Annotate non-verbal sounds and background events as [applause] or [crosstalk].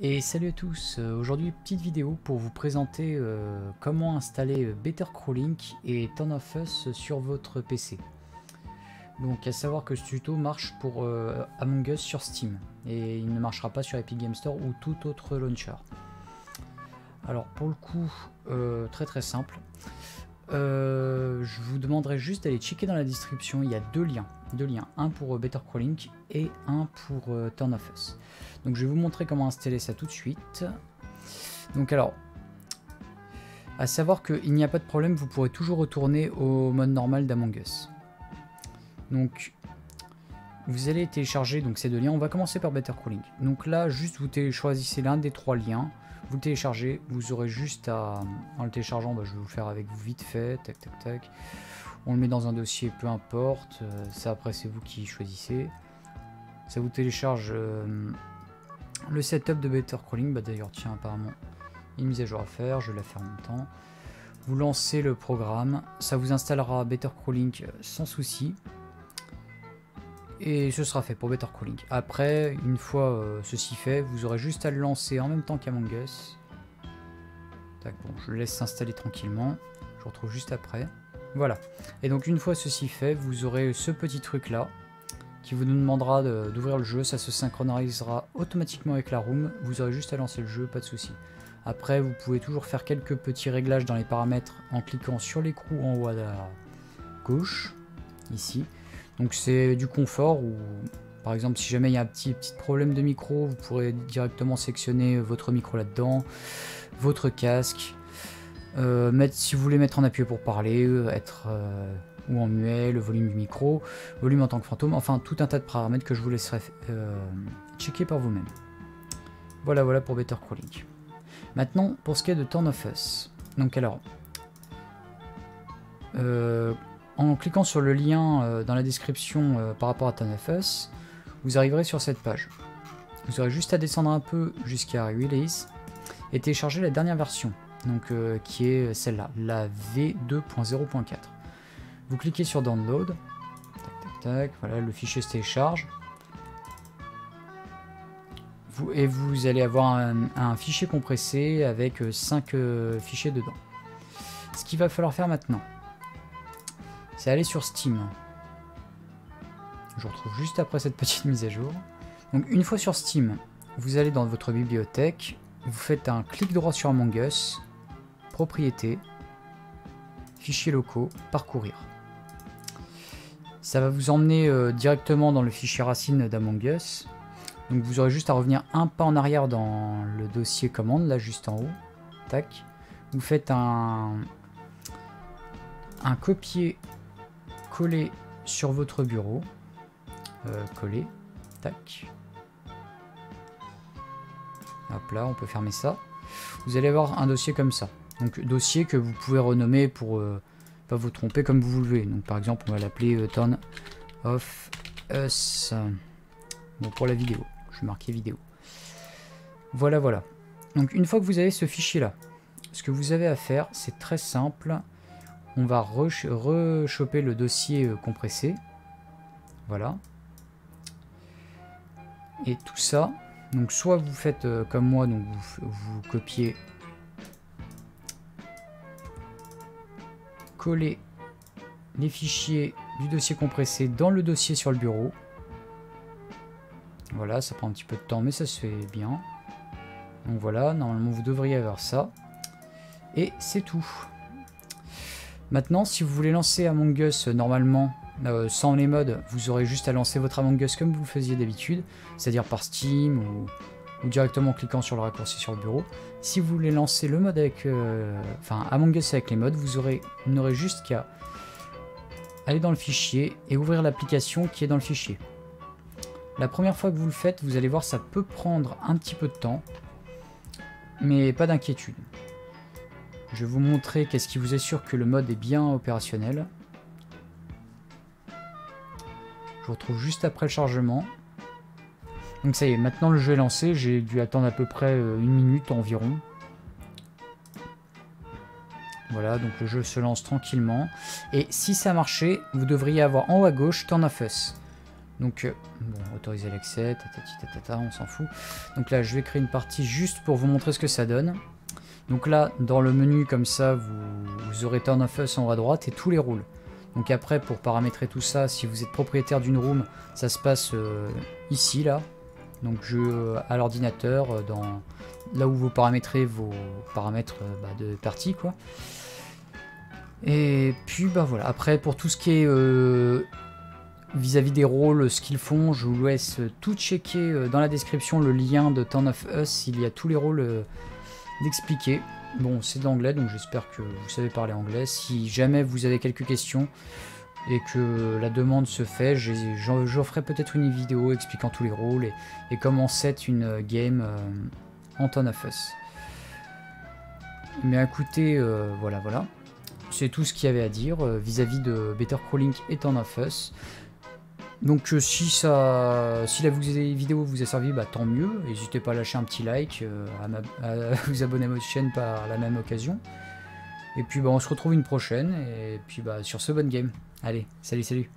Et salut à tous, euh, aujourd'hui petite vidéo pour vous présenter euh, comment installer euh, Better Crawling et Turn of Us sur votre PC. Donc à savoir que ce tuto marche pour Among Us sur Steam et il ne marchera pas sur Epic Game Store ou tout autre launcher. Alors pour le coup, très très simple. Je vous demanderai juste d'aller checker dans la description, il y a deux liens. Deux liens, un pour Better Crawling et un pour Turn of Us. Donc je vais vous montrer comment installer ça tout de suite. Donc alors, à savoir qu'il n'y a pas de problème, vous pourrez toujours retourner au mode normal d'Among Us. Donc, vous allez télécharger donc, ces deux liens. On va commencer par Better Crawling. Donc là, juste vous choisissez l'un des trois liens. Vous le téléchargez. Vous aurez juste à... En le téléchargeant, bah, je vais vous le faire avec vous vite fait. Tac, tac, tac. On le met dans un dossier, peu importe. Euh, ça, après, c'est vous qui choisissez. Ça vous télécharge... Euh, le setup de Better Crawling, bah d'ailleurs tiens apparemment une mise à jour à faire, je vais la faire en même temps. Vous lancez le programme, ça vous installera Better Crawling euh, sans souci. Et ce sera fait pour Better Crawling. Après, une fois euh, ceci fait, vous aurez juste à le lancer en même temps qu'Among Us. Tac, bon, je le laisse s'installer tranquillement. Je vous retrouve juste après. Voilà. Et donc une fois ceci fait, vous aurez ce petit truc là qui vous demandera d'ouvrir le jeu. Ça se synchronisera automatiquement avec la room. Vous aurez juste à lancer le jeu, pas de souci. Après, vous pouvez toujours faire quelques petits réglages dans les paramètres en cliquant sur l'écrou en haut à gauche, ici. Donc c'est du confort ou par exemple si jamais il y a un petit, petit problème de micro, vous pourrez directement sélectionner votre micro là-dedans, votre casque, euh, mettre, si vous voulez mettre en appui pour parler, euh, être euh, ou en muet, le volume du micro, volume en tant que fantôme, enfin tout un tas de paramètres que je vous laisserai checker par vous-même. Voilà, voilà pour Better Crawling. Maintenant, pour ce qui est de Turn of Us. Donc alors, en cliquant sur le lien euh, dans la description par rapport à Turn of Us, vous arriverez sur cette page. Vous aurez juste à descendre un peu jusqu'à Release et télécharger la dernière version, donc qui est celle-là, la V2.0.4. Vous cliquez sur Download. Tac, tac, tac. Voilà, le fichier se télécharge. Et vous allez avoir un, fichier compressé avec 5 euh, euh, fichiers dedans. Ce qu'il va falloir faire maintenant, c'est aller sur Steam. Je vous retrouve juste après cette petite mise à jour. Donc une fois sur Steam, vous allez dans votre bibliothèque, vous faites un clic droit sur Among Us, propriété, fichiers locaux, parcourir. Ça va vous emmener euh, directement dans le fichier racine d'Among Us. Donc vous aurez juste à revenir un pas en arrière dans le dossier commande, là juste en haut. Tac. Vous faites un, un copier-coller sur votre bureau. Euh, coller. Tac. Hop là, on peut fermer ça. Vous allez avoir un dossier comme ça. Donc dossier que vous pouvez renommer pour... Euh, pas vous tromper comme vous voulez. Donc par exemple, on va l'appeler euh, Turn of Us. Bon, pour la vidéo, je vais marquer vidéo. Voilà, voilà. Donc une fois que vous avez ce fichier là, ce que vous avez à faire, c'est très simple. On va rechoper le dossier euh, compressé. Voilà. Et tout ça, donc soit vous faites euh, comme moi, donc vous, vous copiez coller les fichiers du dossier compressé dans le dossier sur le bureau. Voilà, ça prend un petit peu de temps, mais ça se fait bien. Donc voilà, normalement vous devriez avoir ça. Et c'est tout. Maintenant, si vous voulez lancer Among Us euh, normalement, euh, sans les modes, vous aurez juste à lancer votre Among Us comme vous le faisiez d'habitude, c'est-à-dire par Steam ou directement en cliquant sur le raccourci sur le bureau. Si vous voulez lancer le mode avec, euh, Among Us avec les modes, vous aurez, n'aurez juste qu'à aller dans le fichier et ouvrir l'application qui est dans le fichier. La première fois que vous le faites, vous allez voir ça peut prendre un petit peu de temps, mais pas d'inquiétude. Je vais vous montrer qu'est-ce qui vous assure que le mode est bien opérationnel. Je vous retrouve juste après le chargement. Donc ça y est, maintenant le jeu est lancé, j'ai dû attendre à peu près euh, une minute environ. Voilà, donc le jeu se lance tranquillement. Et si ça marchait, vous devriez avoir en haut à gauche Turn of Us. Donc, bon, autoriser l'accès, on s'en fout. Donc là, je vais créer une partie juste pour vous montrer ce que ça donne. Donc là, dans le menu comme ça, vous, aurez Turn of Us en haut à droite et tous les rôles. Donc après, pour paramétrer tout ça, si vous êtes propriétaire d'une room, ça se passe euh, ici, là. Donc je, euh, à l'ordinateur, euh, dans là où vous paramétrez vos paramètres bah, de partie. Et puis, bah voilà. Après, pour tout ce qui est vis-à-vis des rôles, ce qu'ils font, je vous laisse tout checker dans la description le lien de Turn of Us. Il y a tous les rôles d'expliquer. Bon, c'est de l'anglais, donc j'espère que vous savez parler anglais. Si jamais vous avez quelques questions et que la demande se fait, j'offrirai peut-être une vidéo expliquant tous les rôles et, comment c'est une game euh, en Ton. Mais écoutez, euh, voilà, voilà. C'est tout ce qu'il y avait à dire euh, vis-à-vis de Better Crawling et Ton of. Donc euh, si ça, si la vidéo vous a servi, bah, tant mieux. N'hésitez pas à lâcher un petit like, euh, à, [laughs] vous abonner à ma chaîne par la même occasion. Et puis bah, on se retrouve une prochaine. Et puis bah, sur ce, bonne game. Allez, salut, salut.